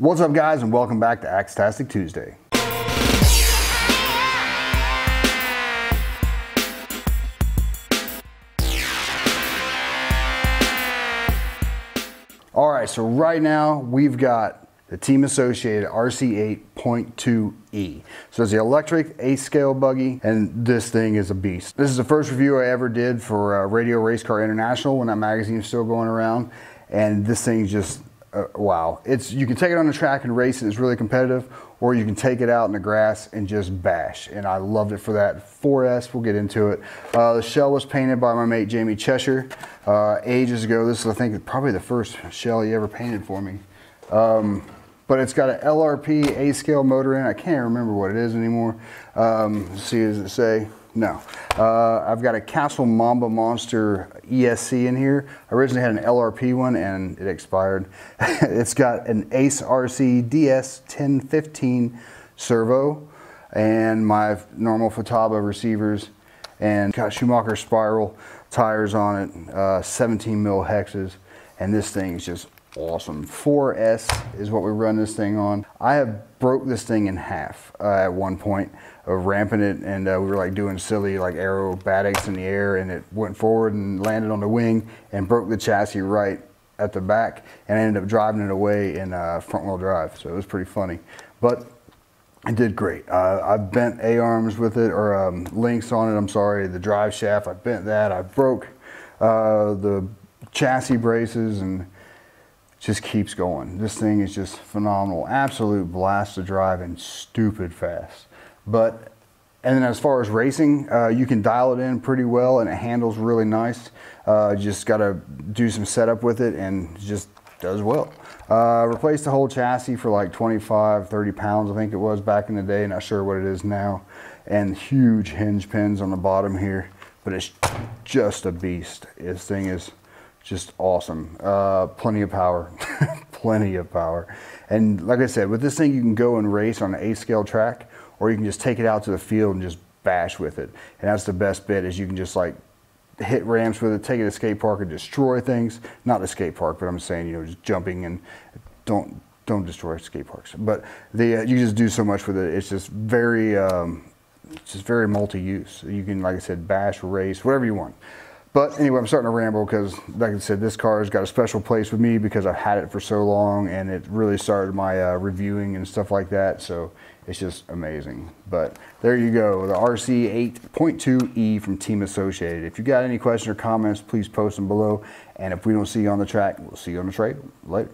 What's up guys and welcome back to AxeTastic Tuesday. All right, so right now we've got the Team Associated RC8.2E. So it's the electric A scale buggy, and this thing is a beast. This is the first review I ever did for uh, Radio Race Car International when that magazine is still going around, and this thing just uh, wow. It's you can take it on the track and race it. It's really competitive, or you can take it out in the grass and just bash. And I loved it for that. 4S, we'll get into it. Uh, the shell was painted by my mate Jamie Cheshire uh, ages ago. This is I think probably the first shell he ever painted for me. Um, but it's got an LRP A scale motor in it. I can't remember what it is anymore. Um, see, does it say? No. Uh, I've got a Castle Mamba Monster ESC in here. I originally had an LRP one and it expired. it's got an Ace RC DS 1015 servo and my normal Futaba receivers and got Schumacher spiral tires on it, uh, 17 mil hexes, and this thing is just awesome. 4S is what we run this thing on. I have broke this thing in half uh, at one point of ramping it and uh, we were like doing silly like aerobatics in the air and it went forward and landed on the wing and broke the chassis right at the back and I ended up driving it away in uh, front wheel drive. So it was pretty funny. But it did great. Uh, I bent A-arms with it, or um, links on it, I'm sorry, the drive shaft, I bent that. I broke uh, the chassis braces and just keeps going. This thing is just phenomenal. Absolute blast to drive and stupid fast. But, and then as far as racing, uh, you can dial it in pretty well and it handles really nice. Uh, just got to do some setup with it and just does well. Uh, replaced the whole chassis for like 25, 30 pounds, I think it was back in the day. Not sure what it is now. And huge hinge pins on the bottom here, but it's just a beast. This thing is just awesome. Uh, plenty of power, plenty of power. And like I said, with this thing, you can go and race on an eight scale track, or you can just take it out to the field and just bash with it. And that's the best bit is you can just like hit ramps with it, take it to skate park and destroy things. Not the skate park, but I'm saying, you know, just jumping and don't don't destroy skate parks. But the uh, you just do so much with it. It's just very um, it's just very multi-use. You can, like I said, bash, race, whatever you want. But anyway, I'm starting to ramble because, like I said, this car has got a special place with me because I've had it for so long and it really started my uh, reviewing and stuff like that. So it's just amazing. But there you go, the RC 8.2E from Team Associated. If you've got any questions or comments, please post them below. And if we don't see you on the track, we'll see you on the trail. Later.